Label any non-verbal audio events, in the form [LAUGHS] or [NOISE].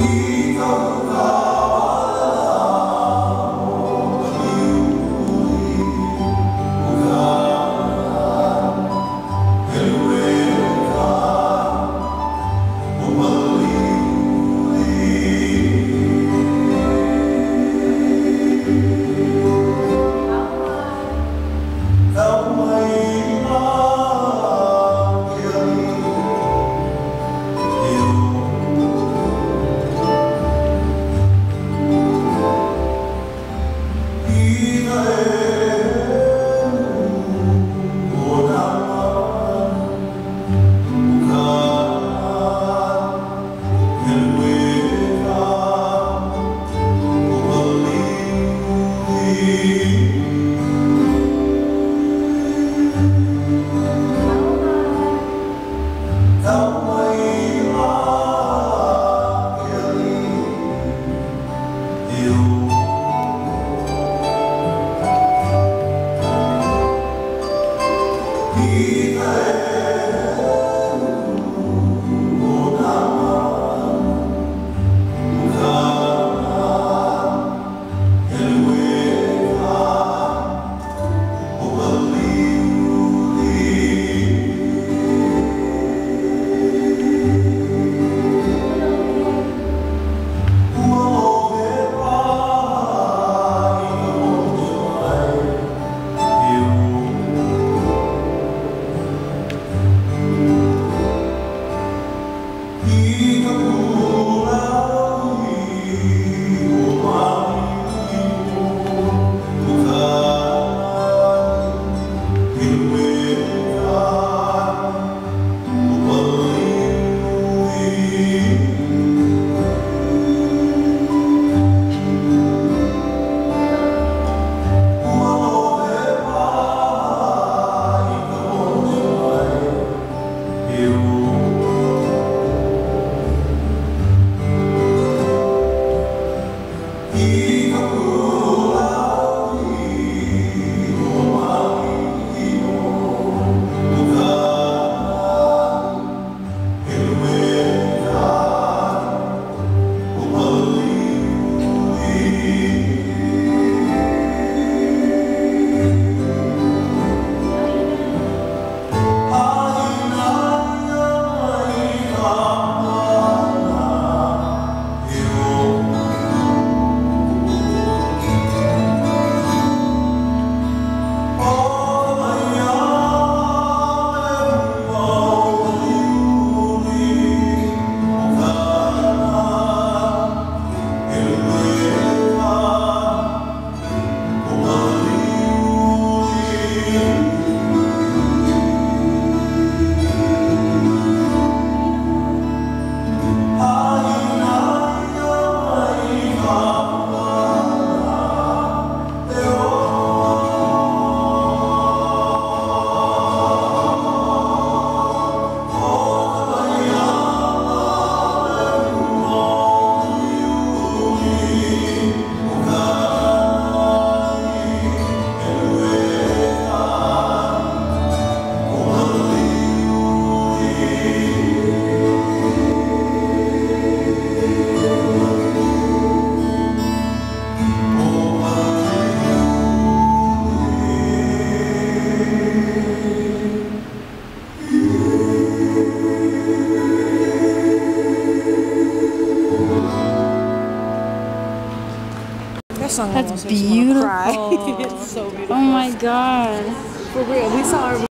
song That's almost No me wanna cry. beautiful. [LAUGHS] it's so beautiful. Oh my god. For real, we saw her